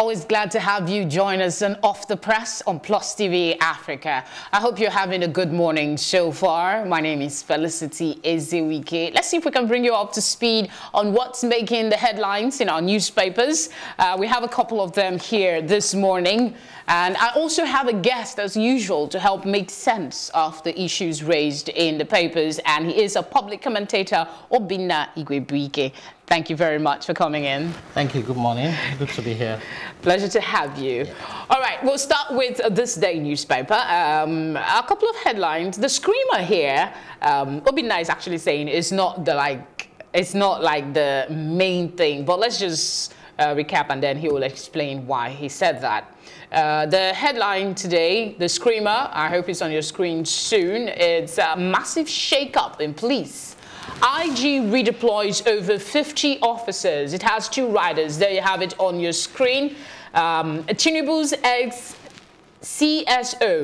Always glad to have you join us on Off the Press on Plus TV Africa. I hope you're having a good morning so far. My name is Felicity Ezewuike. Let's see if we can bring you up to speed on what's making the headlines in our newspapers. Uh, we have a couple of them here this morning. And I also have a guest, as usual, to help make sense of the issues raised in the papers. And he is a public commentator, Obinna Igwebuike. Thank you very much for coming in. Thank you. Good morning. Good to be here. Pleasure to have you. Yeah. All right, we'll start with this day newspaper. Um, a couple of headlines. The screamer here, um, Obinna is actually saying is not the like, it's not like the main thing, but let's just uh, recap and then he will explain why he said that. Uh, the headline today, the screamer, I hope it's on your screen soon, it's a massive shake-up in police IG redeploys over 50 officers. It has two riders. There you have it on your screen. Um, Tinubu's ex-CSO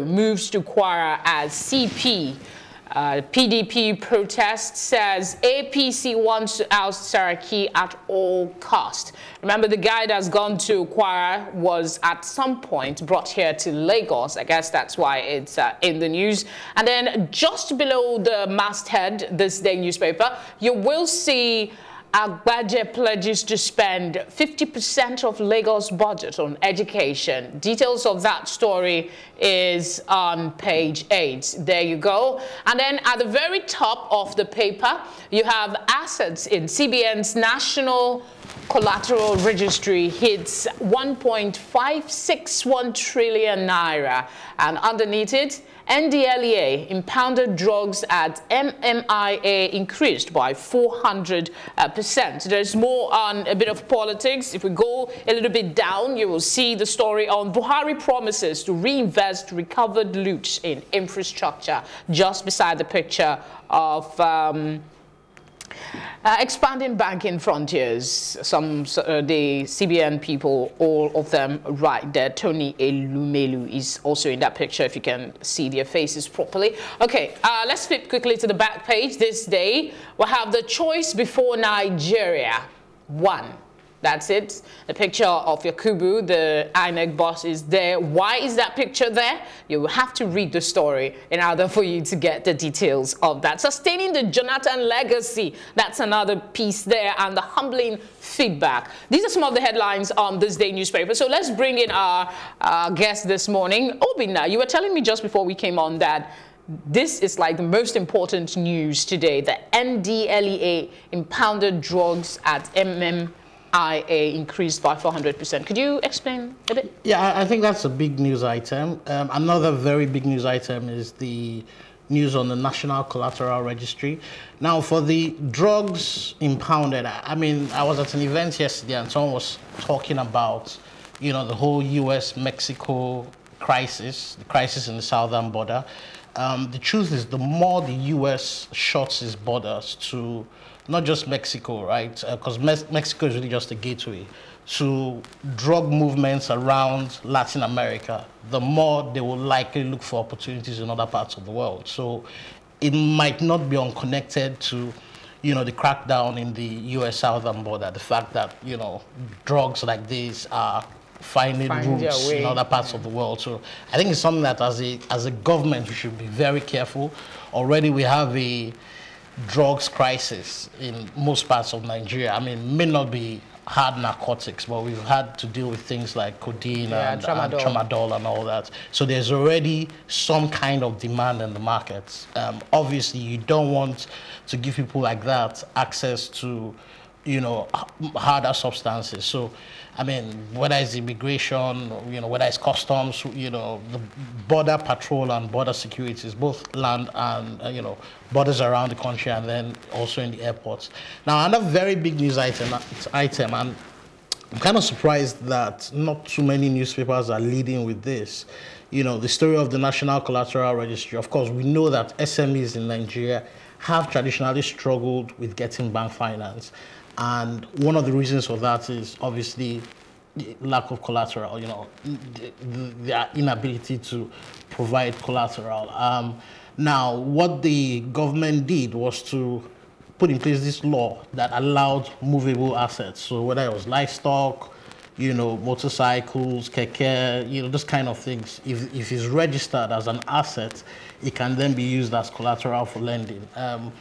moves to Kwara as CP. Uh, PDP protest says APC wants to oust Saraki at all cost. Remember, the guy that's gone to Kwara was at some point brought here to Lagos. I guess that's why it's uh, in the news. And then just below the masthead, this day newspaper, you will see Agbaje pledges to spend 50% of Lagos budget on education. Details of that story is on page 8. There you go. And then at the very top of the paper, you have assets in CBN's National Collateral Registry hits 1.561 trillion naira. And underneath it, NDLEA impounded drugs at MMIA increased by 400%. Uh, There's more on a bit of politics. If we go a little bit down, you will see the story on Buhari promises to reinvest recovered loot in infrastructure just beside the picture of um, uh, expanding banking frontiers, some uh, the CBN people, all of them right there. Tony Elumelu is also in that picture if you can see their faces properly. Okay, uh, let's flip quickly to the back page. This day, we'll have the choice before Nigeria. One. That's it. The picture of Yakubu, the INEC boss, is there. Why is that picture there? You will have to read the story in order for you to get the details of that. Sustaining the Jonathan legacy, that's another piece there, and the humbling feedback. These are some of the headlines on this day newspaper. So let's bring in our, guest this morning. Obinna, you were telling me just before we came on that this is like the most important news today. The NDLEA impounded drugs at MM IA increased by 400%. Could you explain a bit? Yeah, I think that's a big news item. Um, another very big news item is the news on the National Collateral Registry. Now, for the drugs impounded, I mean, I was at an event yesterday and someone was talking about, you know, the whole U.S.-Mexico crisis, the crisis in the southern border. Um, the truth is, the more the U.S. shuts its borders to not just Mexico, right? Because uh, Mexico is really just a gateway to drug movements around Latin America, the more they will likely look for opportunities in other parts of the world. So it might not be unconnected to, you know, the crackdown in the U.S. southern border, the fact that, you know, drugs like these are finding Find routes in other parts yeah. of the world. So I think it's something that as a, as a government, we should be very careful. Already we have a drugs crisis in most parts of Nigeria. I mean, may not be hard narcotics, but we've had to deal with things like codeine yeah, and, tramadol. and, tramadol. and all that. So there's already some kind of demand in the market. Um, obviously, you don't want to give people like that access to, you know, harder substances. So I mean, whether it's immigration, you know, whether it's customs, you know, the border patrol and border security is both land and, uh, you know, borders around the country and then also in the airports. Now, another very big news item, item and I'm kind of surprised that not too many newspapers are leading with this. You know, the story of the National Collateral Registry. Of course, we know that SMEs in Nigeria have traditionally struggled with getting bank finance. And one of the reasons for that is obviously lack of collateral, you know, their inability to provide collateral. Um, now, what the government did was to put in place this law that allowed movable assets. So whether it was livestock, you know, motorcycles, keke, you know, those kind of things. If, if it's registered as an asset, it can then be used as collateral for lending. Um,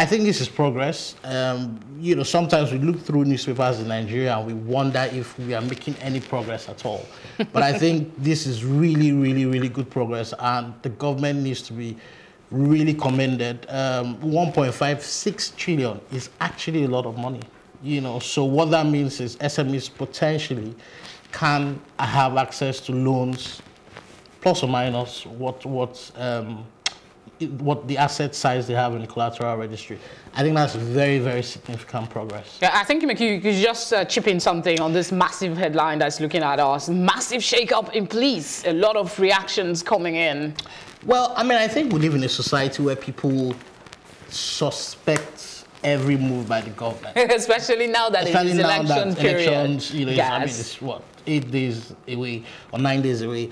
I think this is progress. Um, you know, sometimes we look through newspapers in Nigeria and we wonder if we are making any progress at all. but I think this is really, really, really good progress, and the government needs to be really commended. Um, 1.56 trillion is actually a lot of money. You know, so what that means is SMEs potentially can have access to loans, plus or minus what what. Um, what the asset size they have in the collateral registry. I think that's very, very significant progress. Yeah, I think you could just uh, chip in something on this massive headline that's looking at us. Massive shake-up in police. A lot of reactions coming in. Well, I mean, I think we live in a society where people suspect every move by the government. Especially now that Especially it is election that period. Elections, you know, yes. I mean, it's what, eight days away or nine days away.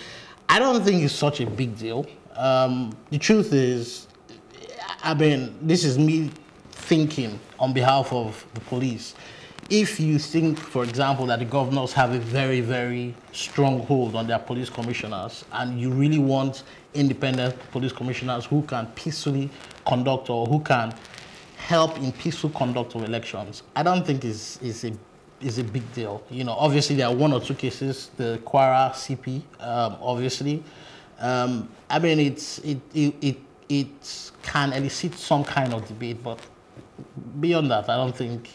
I don't think it's such a big deal. Um, the truth is, I mean, this is me thinking on behalf of the police. If you think, for example, that the governors have a very, very strong hold on their police commissioners, and you really want independent police commissioners who can peacefully conduct or who can help in peaceful conduct of elections, I don't think is a a big deal. You know, obviously there are one or two cases, the Kwara CP, um, obviously, um, I mean, it's, it, it, it, it can elicit some kind of debate, but beyond that, I don't think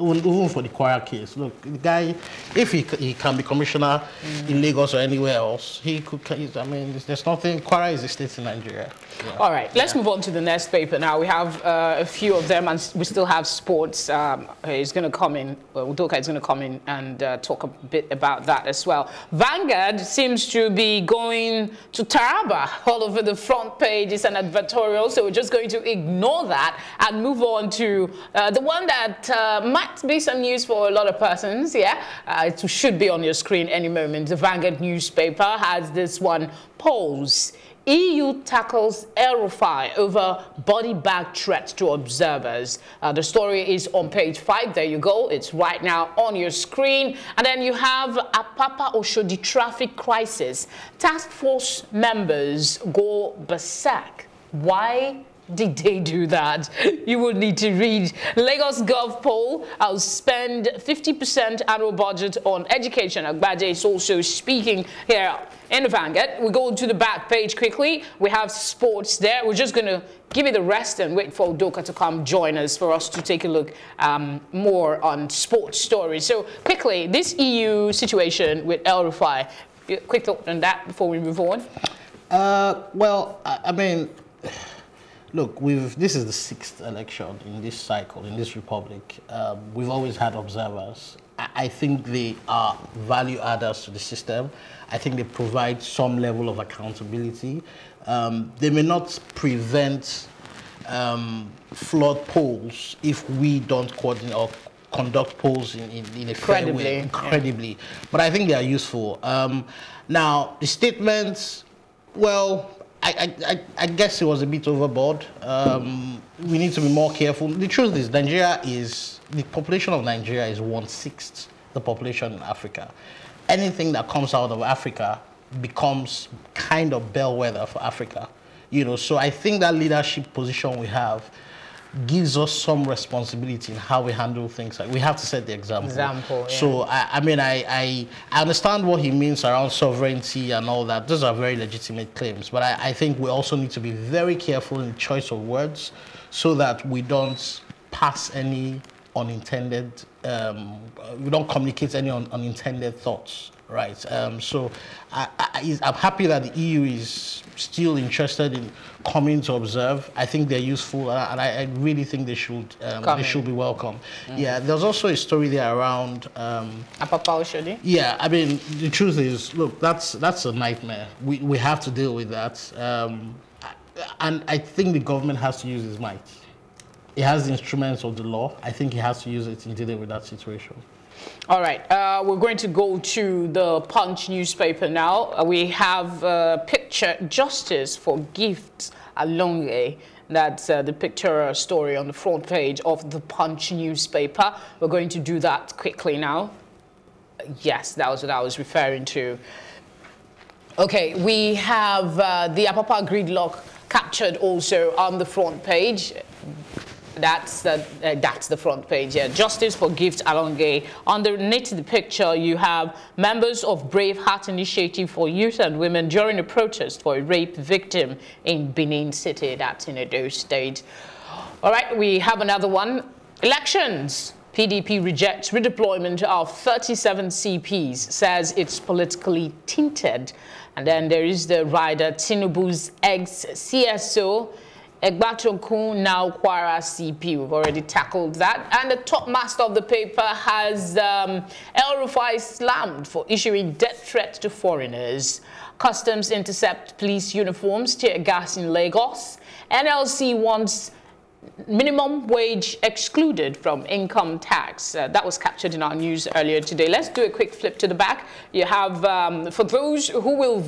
even for the Kwara case, look, the guy, if he, he can be commissioner mm. in Lagos or anywhere else, he could, I mean, there's nothing, Kwara is a state in Nigeria. Yeah. All right, let's yeah. move on to the next paper now. We have uh, a few of them and we still have sports. Um, he's going to come in, well, Udoka is going to come in and uh, talk a bit about that as well. Vanguard seems to be going to Taraba all over the front page. It's an advertorial, so we're just going to ignore that and move on to uh, the one that uh, might might be some news for a lot of persons, yeah? Uh, it should be on your screen any moment. The Vanguard newspaper has this one, polls. EU tackles El-Rufai over body bag threat to observers. Uh, the story is on page 5. There you go. It's right now on your screen. And then you have a Apapa Oshodi traffic crisis. Task force members go berserk. Why did they do that? You would need to read Lagos Gov poll. I'll spend 50% annual budget on education. Agbaje is also speaking here in the Vanguard. We go to the back page quickly. We have sports there. We're just going to give it a rest and wait for Udoka to come join us for us to take a look um, more on sports stories. So quickly, this EU situation with El-Rufai. Quick thought on that before we move on. Uh, well, I mean look, we've this is the sixth election in this cycle in this republic. Um, we've always had observers. I, I think they are value adders to the system. I think they provide some level of accountability. Um, they may not prevent um, flawed polls if we don't coordinate or conduct polls in, in, in a fair way, incredibly. Yeah. But I think they are useful. Um, now, the statements, well, I, I, I guess it was a bit overboard. Um, we need to be more careful. The truth is, Nigeria is, the population of Nigeria is one sixth the population in Africa. Anything that comes out of Africa becomes kind of bellwether for Africa. You know, so I think that leadership position we have gives us some responsibility in how we handle things. Like we have to set the example. Example. Yeah. So I, I mean, I, I, I understand what he means around sovereignty and all that. Those are very legitimate claims, but I, I think we also need to be very careful in the choice of words, so that we don't pass any unintended, um, we don't communicate any un unintended thoughts right? Um, so I, am happy that the EU is still interested in coming to observe. I think they're useful, and I, I really think they should um, they should be welcome. Mm. Yeah, there's also a story there around. Um. Yeah, I mean the truth is, look, that's that's a nightmare. We we have to deal with that, um, and I think the government has to use its might. It has the instruments of the law. I think he has to use it in dealing with that situation. All right, uh, we're going to go to the Punch newspaper now. Uh, we have a picture, Justice for Gifts Alonge. That's uh, the picture story on the front page of the Punch newspaper. We're going to do that quickly now. Yes, that was what I was referring to. Okay, we have uh, the Apapa gridlock captured also on the front page. That's the, uh, that's the front page, yeah. Justice for Gift Alonge. Underneath the picture, you have members of Brave Heart Initiative for Youth and Women during a protest for a rape victim in Benin City. That's in Edo State. All right, we have another one. Elections. PDP rejects redeployment of 37 CPs, says it's politically tinted. And then there is the rider Tinubu's ex-CSO, Egbetokun, now Kwara CP. We've already tackled that. And the top master of the paper has um, El Rufai slammed for issuing death threats to foreigners. Customs intercept police uniforms, tear gas in Lagos. NLC wants minimum wage excluded from income tax. Uh, that was captured in our news earlier today. Let's do a quick flip to the back. You have, um, for those who will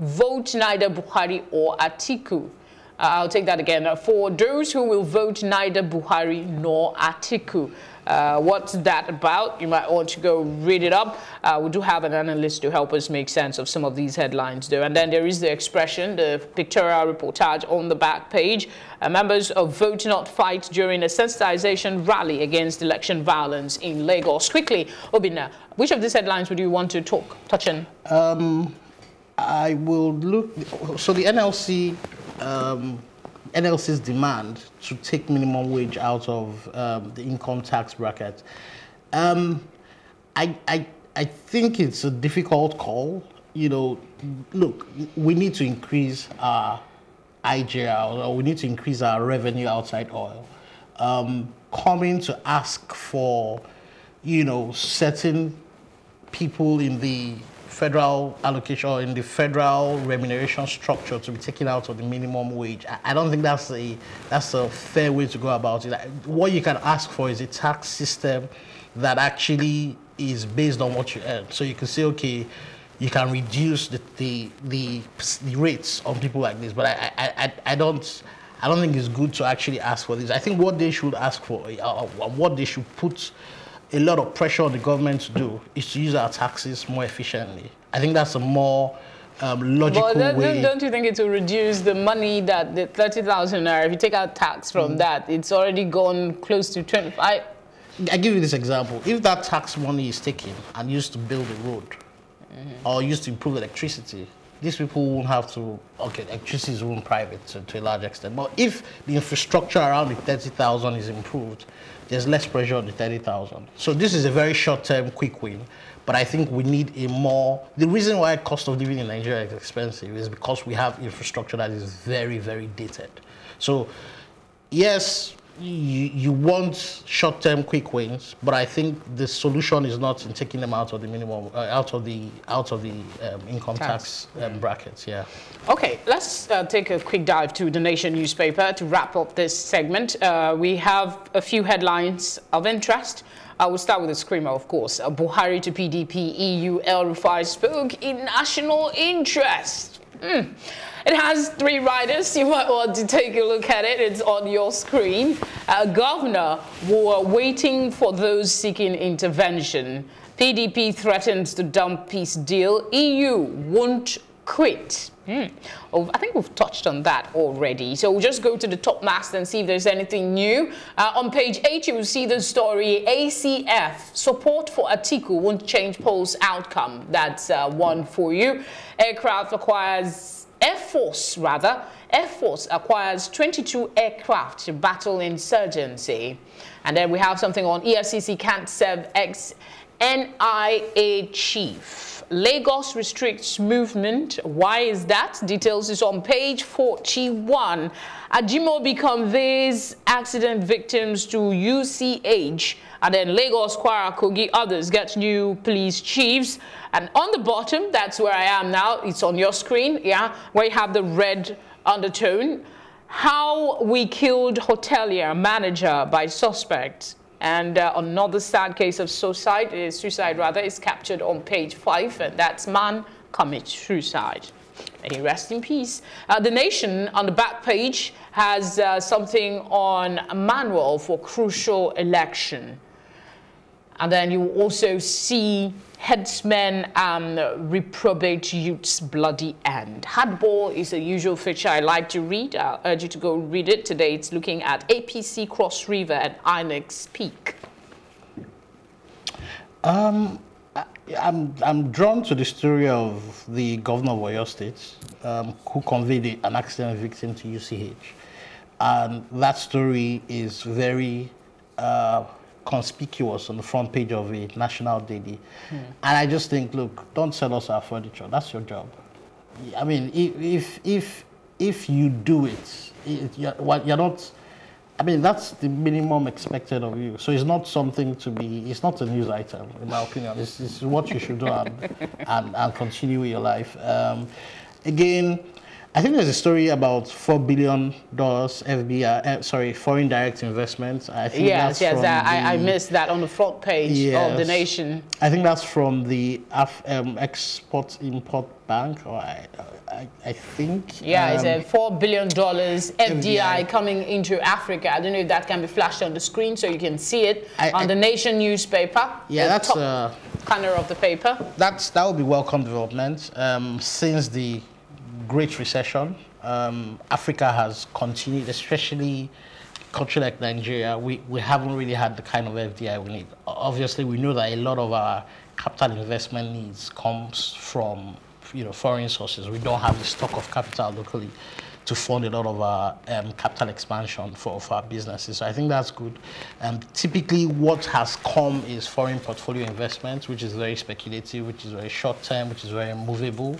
vote neither Buhari or Atiku, I'll take that again. For those who will vote neither Buhari nor Atiku, uh, what's that about? You might want to go read it up. Uh, we do have an analyst to help us make sense of some of these headlines though. And then there is the expression, the pictorial reportage on the back page. Uh, members of Vote Not Fight during a sensitization rally against election violence in Lagos. Quickly, Obinna, which of these headlines would you want to talk, touch on? Um, I will look, so the NLC um, NLC's demand to take minimum wage out of um, the income tax bracket. Um, I, I, I think it's a difficult call. You know, look, we need to increase our IGR, or we need to increase our revenue outside oil. Um, coming to ask for, you know, certain people in the federal allocation in the federal remuneration structure to be taken out of the minimum wage. I, I don't think that's a that's a fair way to go about it. What you can ask for is a tax system that actually is based on what you earn. So you can say, okay, you can reduce the the, the, the rates on people like this, but I, I, I, don't. I don't think it's good to actually ask for this. I think what they should ask for, uh, what they should put a lot of pressure on the government to do is to use our taxes more efficiently. I think that's a more um, logical but way. Don't you think it will reduce the money that the 30,000 naira, if you take out tax from mm. that, it's already gone close to 25. I give you this example. If that tax money is taken and used to build a road mm -hmm. or used to improve electricity, these people won't have to, okay, electricity is owned private to, to a large extent. But if the infrastructure around the 30,000 is improved, there's less pressure on the 30,000. So this is a very short-term quick win, but I think we need a more, the reason why cost of living in Nigeria is expensive is because we have infrastructure that is very, very dated. So yes, you, you want short-term quick wins, but I think the solution is not in taking them out of the minimum, uh, out of the out of the um, income tax, tax um, brackets. Yeah. Okay, let's uh, take a quick dive to the Nation newspaper to wrap up this segment. Uh, we have a few headlines of interest. I will start with a screamer, of course. Uh, Buhari to PDP, EU, El Rufai spoke in national interest. Mm. It has three riders. You might want to take a look at it. It's on your screen. Uh, governor were waiting for those seeking intervention. PDP threatens to dump peace deal. EU won't quit. Hmm. Oh, I think we've touched on that already. So we'll just go to the top mast and see if there's anything new. Uh, on page 8, you will see the story ACF, support for Atiku won't change polls outcome. That's uh, one for you. Aircraft acquires Air Force, rather, Air Force acquires 22 aircraft to battle insurgency. And then we have something on EFCC can't serve ex-NIA chief. Lagos restricts movement. Why is that? Details is on page 41. Ajimobi conveys accident victims to UCH and then Lagos, Kwara, Kogi, others get new police chiefs. And on the bottom, that's where I am now. It's on your screen, yeah, where you have the red undertone. How we killed hotelier manager by suspect. And uh, another sad case of suicide, uh, suicide rather, is captured on page five, and that's man commits suicide. May he rest in peace. Uh, the Nation on the back page has uh, something on a manual for crucial election. And then you also see headsmen reprobate youth's bloody end. Hardball is a usual feature I like to read. I urge you to go read it. Today it's looking at APC Cross River and Inex Peak. Um, I, I'm, I'm drawn to the story of the governor of Oyo State um, who conveyed an accident victim to UCH. And that story is very uh, conspicuous on the front page of a national daily. Hmm. And I just think, look, don't sell us our furniture. That's your job. I mean, if if if you do it, you're, you're not. I mean, that's the minimum expected of you. So it's not something to be. It's not a news item, in my opinion. It's, it's what you should do and, and, and continue your life. Um, again, I think there's a story about four billion dollars FBI, uh, sorry, foreign direct investments. I think yes, yes, I, I, missed that on the front page yes, of the nation. I think that's from the Af, um, Export Import Bank, or I, I, I think. Yeah, um, it's a four billion dollars FDI, FDI, coming into Africa. I don't know if that can be flashed on the screen so you can see it I, on the Nation newspaper. Yeah, that's top uh, corner of the paper. That's that would be welcome development um, since the Great Recession. Um, Africa has continued, especially country like Nigeria, we, we haven't really had the kind of FDI we need. Obviously, we know that a lot of our capital investment needs comes from you know foreign sources. We don't have the stock of capital locally to fund a lot of our um, capital expansion for, for our businesses. So I think that's good. Um, typically, what has come is foreign portfolio investments, which is very speculative, which is very short term, which is very movable.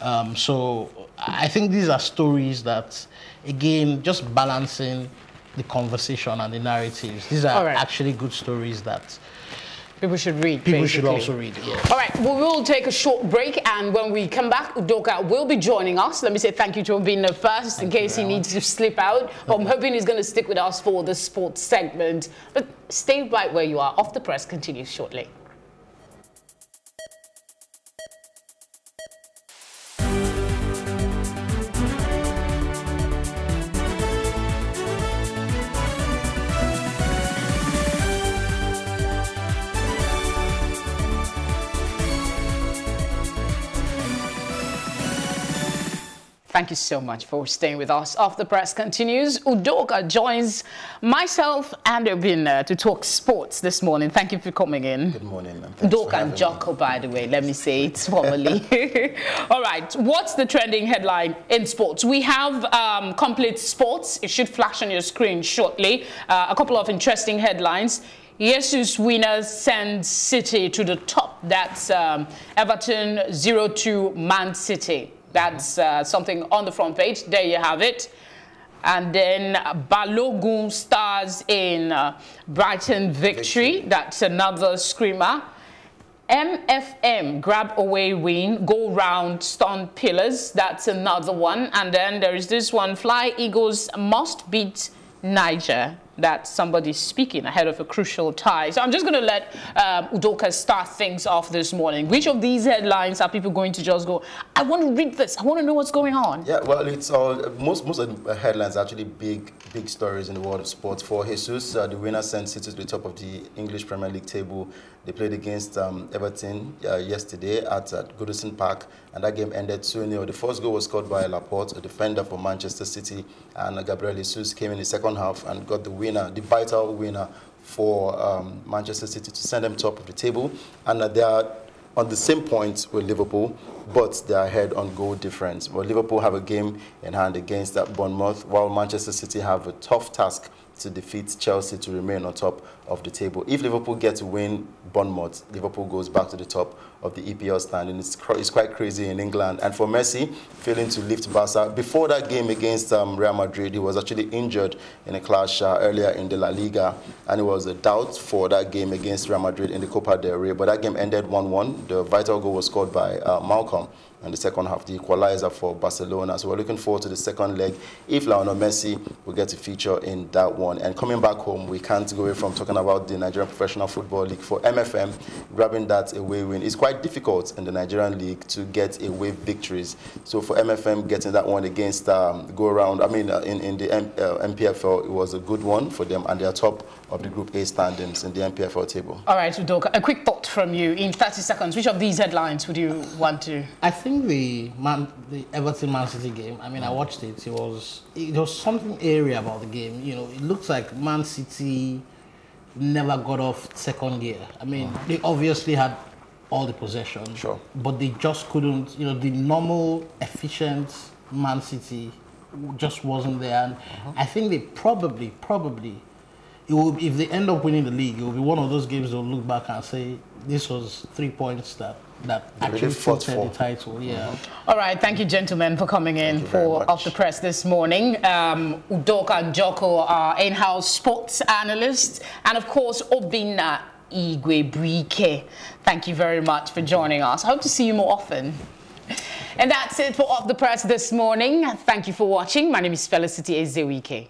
Um, so I think these are stories that, again, just balancing the conversation and the narratives. These are right. actually good stories that People should read. People basically. should also read. All right, we will take a short break, and when we come back, Udoka will be joining us. Let me say thank you to him being the first, thank in case he needs to slip out. Um, I'm hoping he's going to stick with us for the sports segment. But stay right where you are. Off the press continues shortly. Thank you so much for staying with us. Off the press continues. Udoka joins myself and Obin to talk sports this morning. Thank you for coming in. Good morning. Udoka Njoku, by the way. Let me say it formally. All right. What's the trending headline in sports? We have um, complete sports. It should flash on your screen shortly. Uh, a couple of interesting headlines. Jesus winner sends City to the top. That's um, Everton 0-2 Man City. That's uh, something on the front page. There you have it. And then Balogun stars in uh, Brighton victory. That's another screamer. MFM grab away win, go round stone pillars. That's another one. And then there is this one, Fly Eagles must beat Niger that somebody's speaking ahead of a crucial tie. So I'm just going to let um, Udoka start things off this morning. Which of these headlines are people going to just go, I want to read this, I want to know what's going on? Yeah, well, it's all, most, most of the headlines are actually big, big stories in the world of sports. For Jesus, uh, the winner sent City to the top of the English Premier League table. They played against um, Everton uh, yesterday at, at Goodison Park, and that game ended 2-0. The first goal was scored by Laporte, a defender for Manchester City, and Gabriel Jesus came in the second half and got the winner, the vital winner for um, Manchester City to send them top of the table. And uh, they are on the same points with Liverpool, but they are ahead on goal difference. Well, Liverpool have a game in hand against that Bournemouth, while Manchester City have a tough task to defeat Chelsea to remain on top of the table. If Liverpool get to win Bournemouth, Liverpool goes back to the top of the EPL standing. It's, it's quite crazy in England. And for Messi, failing to lift Barca, before that game against um, Real Madrid, he was actually injured in a clash uh, earlier in the La Liga. And it was a doubt for that game against Real Madrid in the Copa del Rey. But that game ended 1-1. The vital goal was scored by uh, Malcom and the second half, the equalizer for Barcelona. So we're looking forward to the second leg. If Lionel Messi will get to feature in that one. And coming back home, we can't go away from talking about the Nigerian Professional Football League for MFM, grabbing that away win. It's quite quite difficult in the Nigerian league to get away victories. So for MFM getting that one against um, go around, I mean, uh, in, in the M, uh, NPFL, it was a good one for them, and they are top of the Group A standings in the NPFL table. All right, Udoka, a quick thought from you in 30 seconds. Which of these headlines would you want to? I think the Man, the Everton Man City game. I mean, I mm. watched it. It was it was something airy about the game. You know, it looks like Man City never got off second gear. I mean, mm. they obviously had all the possession, Sure. but they just couldn't. You know, the normal efficient Man City just wasn't there, and uh-huh. I think they probably, probably, it will. If they end up winning the league, it will be one of those games they'll look back and say this was three points that that actually fought for. the title. Yeah. All right, thank you, gentlemen, for coming in for much. Off the Press this morning. Um, Udoka Njoku are in-house sports analysts, and of course, Obina Igwe Brike. Thank you very much for joining us. I hope to see you more often. And that's it for Off the Press this morning. Thank you for watching. My name is Felicity Ezewuike.